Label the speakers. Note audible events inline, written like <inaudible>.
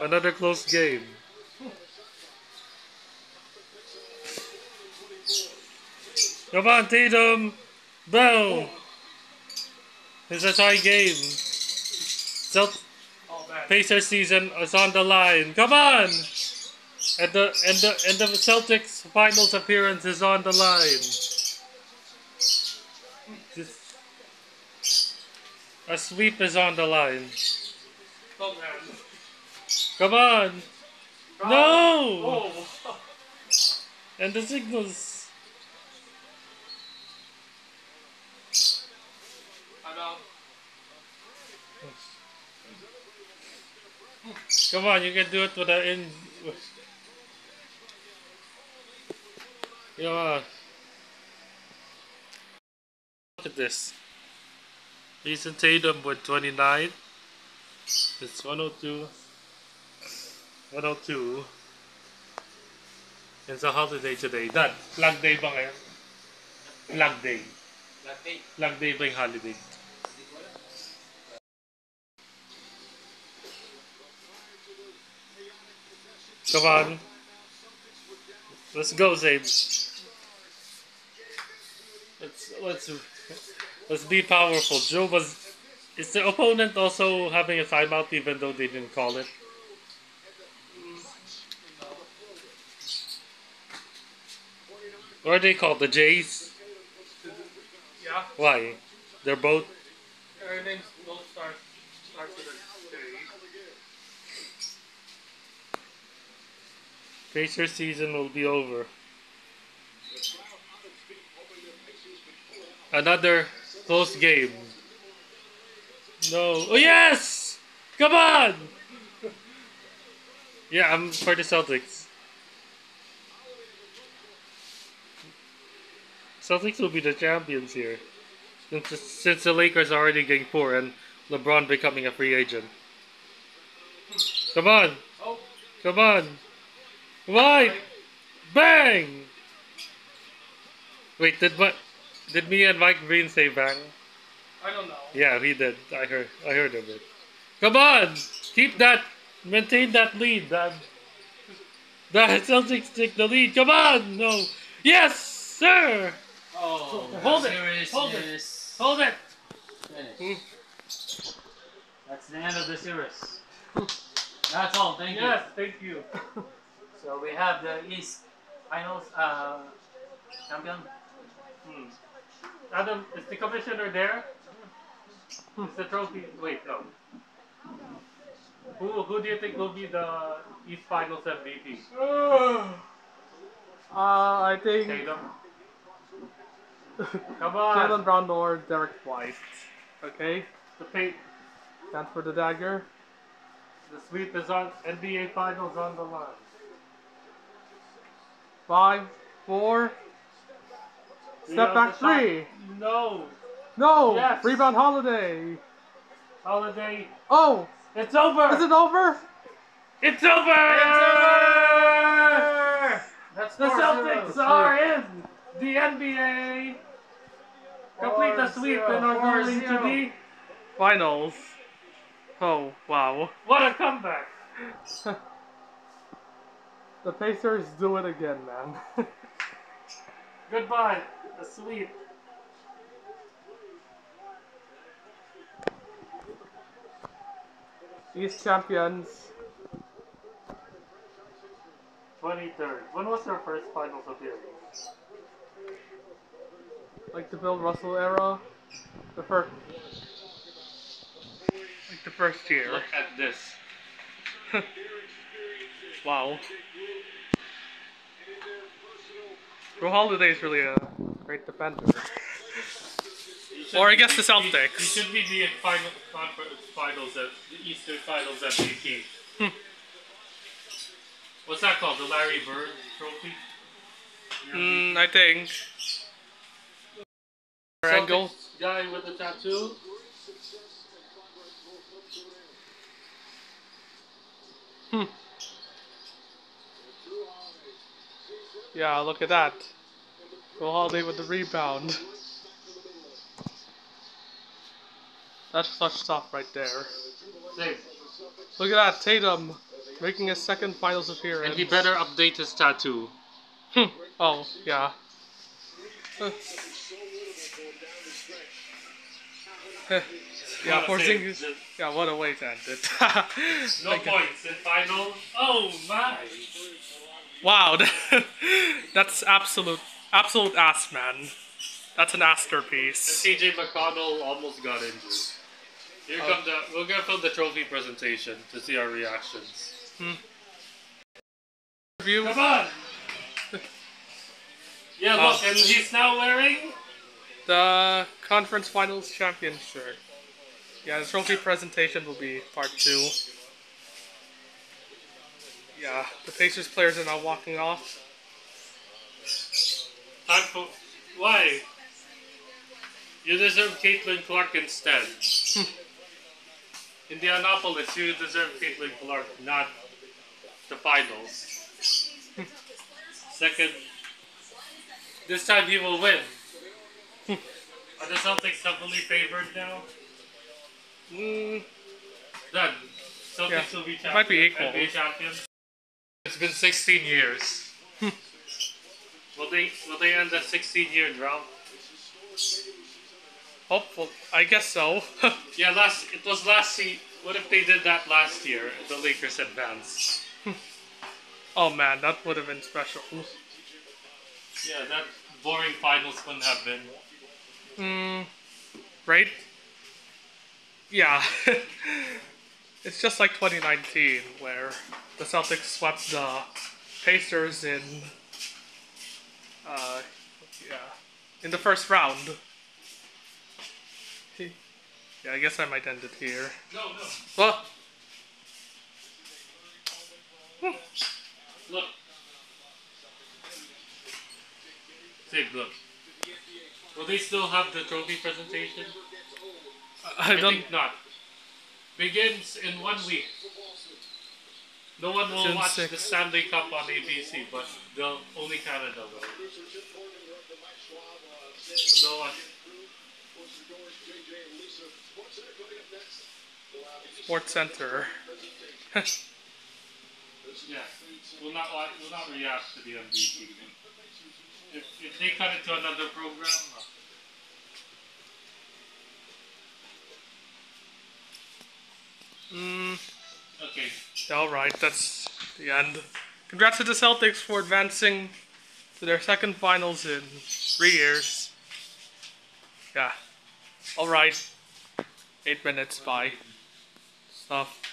Speaker 1: Another close game. Come on, Tatum! Bell! It's a tie game. Celt-. Pacer season is on the line. Come on! And the and the and the Celtics finals appearance is on the line. Just a sweep is on the line. Come on! No!
Speaker 2: Oh.
Speaker 1: And the signals.
Speaker 2: I'm out.
Speaker 1: Come on, you can do it with the in. Come on. Look at this. Jayson Tatum with 29. It's 102. 102. It's a holiday today. Dad, flag day ba ngayon? Flag day.
Speaker 2: Latte.
Speaker 1: Flag day ba yung holiday? Come on. Let's go, Zabe. Let's let's let's be powerful. Joe was is the opponent also having a timeout even though they didn't call it? What are they called? The Jays?
Speaker 2: Yeah.
Speaker 1: Why? They're both
Speaker 2: Her name's Gold Star. Starts with a J.
Speaker 1: Pacer season will be over. Another close game. No. Oh yes! Come on! <laughs> Yeah, I'm for the Celtics. Celtics will be the champions here. Since, since the Lakers are already getting poor and LeBron becoming a free agent. Come on!
Speaker 2: Oh.
Speaker 1: Come on! Come on! Bang! Wait, did what? Did me and Mike Breen say bang?
Speaker 2: I don't know.
Speaker 1: Yeah, he did. I heard. I heard of it. Come on, keep that. Maintain that lead, Dad. The Celtics take the lead. Come on, no. Yes, sir.
Speaker 3: Oh,
Speaker 1: Hold it,
Speaker 3: series
Speaker 1: hold it.
Speaker 3: is
Speaker 1: Hold it.
Speaker 3: finished. That's the end of the series. That's all. Thank you.
Speaker 1: Yes, thank you.
Speaker 3: you. <laughs> So we have the East Finals uh, champion.
Speaker 1: Hmm. Adam, is the commissioner there? Is the trophy? Wait, no. Who who do you think will be the East Finals MVP? <sighs>
Speaker 2: Uh, I think
Speaker 1: Tatum. <laughs> Come on.
Speaker 2: Jaylen Brown or Derrick White. Okay.
Speaker 1: The paint.
Speaker 2: Stands for the dagger.
Speaker 1: the sweep is on. NBA Finals on the line.
Speaker 2: Five, four.
Speaker 1: You
Speaker 2: Step back
Speaker 1: the shot-
Speaker 2: three.
Speaker 1: No.
Speaker 2: No.
Speaker 1: Yes.
Speaker 2: Rebound holiday.
Speaker 1: Holiday.
Speaker 2: Oh,
Speaker 1: It's over.
Speaker 2: is it over?
Speaker 1: It's over.
Speaker 3: That's
Speaker 1: The Celtics are in the NBA. Complete the sweep and are going to the.
Speaker 2: Finals. Oh wow.
Speaker 1: What a comeback! <laughs>
Speaker 2: The Pacers do it again, man. <laughs>
Speaker 1: Goodbye. The sweep.
Speaker 2: East champions.
Speaker 1: 23rd. When was their first finals appearance?
Speaker 2: Like the Bill Russell era. The first. Like the first year.
Speaker 1: Look at this. <laughs>
Speaker 2: Wow. Jrue Holiday is really a great defender. Or I guess the
Speaker 1: He,
Speaker 2: Celtics.
Speaker 1: he should be the final conference finals at the Eastern Finals MVP.
Speaker 2: Hmm.
Speaker 1: What's that called? The Larry Bird Trophy.
Speaker 2: Mm, I think. Angle.
Speaker 1: Celtics Guy with the tattoo.
Speaker 2: Hmm. Yeah, look at that. Go Holiday with the rebound. That's such stuff right there.
Speaker 1: Same.
Speaker 2: Look at that, Tatum. making his second finals appearance.
Speaker 1: And he better update his tattoo.
Speaker 2: Hmm. oh, yeah. Uh. <laughs> yeah,
Speaker 1: What a
Speaker 2: Yeah, what a way to end it.
Speaker 1: No
Speaker 2: Like,
Speaker 1: points in final. Oh my!
Speaker 2: Wow, <laughs> that's absolute, absolute ass, man. That's an masterpiece.
Speaker 1: TJ McConnell almost got injured. Here
Speaker 2: Oh.
Speaker 1: come the. We're gonna film the trophy presentation to see our reactions.
Speaker 2: Review.
Speaker 1: Come on! <laughs> Yeah,
Speaker 2: Oh.
Speaker 1: look, and he's now wearing.
Speaker 2: The conference finals champion shirt. Yeah, the trophy presentation will be part two. Yeah, the Pacers players are now walking off.
Speaker 1: Time. Why? You deserve Caitlin Clark instead. Hmm. Indianapolis, you deserve Caitlin Clark, not the finals. Hmm. Second, this time he will win. <laughs> Are the Celtics heavily favored now?
Speaker 2: Mm,
Speaker 1: Done. Celtics
Speaker 2: Yeah,
Speaker 1: will be
Speaker 2: it
Speaker 1: champions.
Speaker 2: might be equal.
Speaker 1: NBA champions. It's been 16 years. <laughs> will they will they end a 16 year drought?
Speaker 2: hopeful. I guess so. <laughs>
Speaker 1: Yeah, last it was last year. What if they did that last year? The Lakers advanced.
Speaker 2: oh man, that would have been special.
Speaker 1: Yeah, that boring finals wouldn't have been.
Speaker 2: Mm, right? Yeah. <laughs> it's just like 2019, where the Celtics swept the Pacers in, uh, yeah, in the first round. Yeah, I guess I might end it here.
Speaker 1: No, no.
Speaker 2: Well,
Speaker 1: Look. Sig, look. Will they still have the trophy presentation?
Speaker 2: I
Speaker 1: I
Speaker 2: don't.
Speaker 1: think not. Begins in one week. No one will
Speaker 2: June
Speaker 1: watch
Speaker 2: 6th.
Speaker 1: the Stanley Cup on ABC, but they'll, only Canada will. They'll watch.
Speaker 2: Sports Center. <laughs>
Speaker 1: Yeah, we'll not we'll not react to the MVP. If, if they cut it to another program, uh,
Speaker 2: mm,
Speaker 1: okay.
Speaker 2: all right, that's the end. Congrats to the Celtics for advancing to their second finals in three years. Yeah. All right. Eight minutes. Bye. Stuff.